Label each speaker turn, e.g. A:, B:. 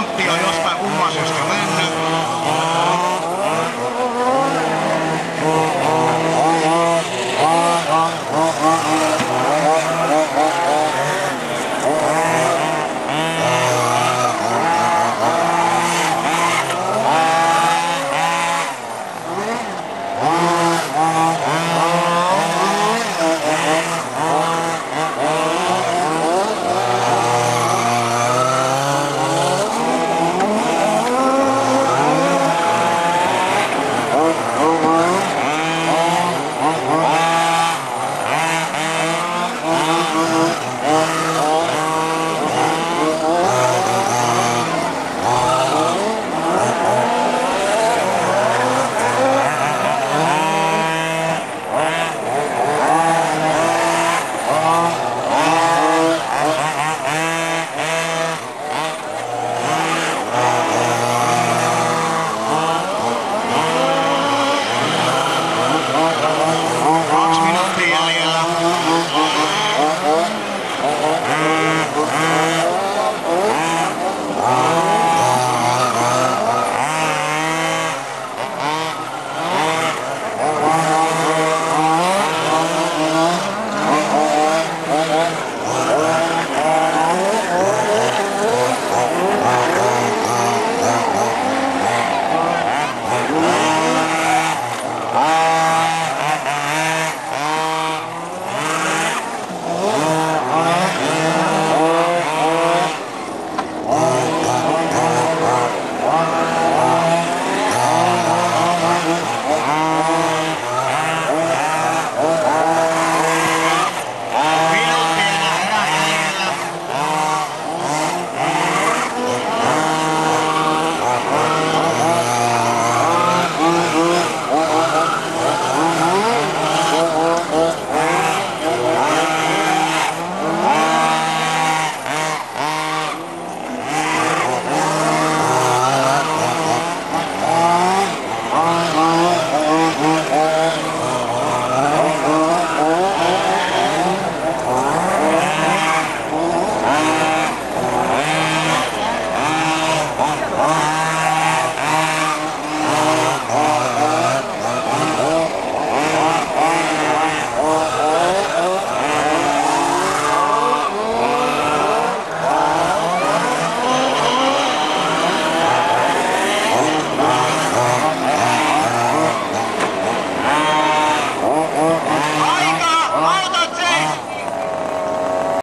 A: ンピーをよろしく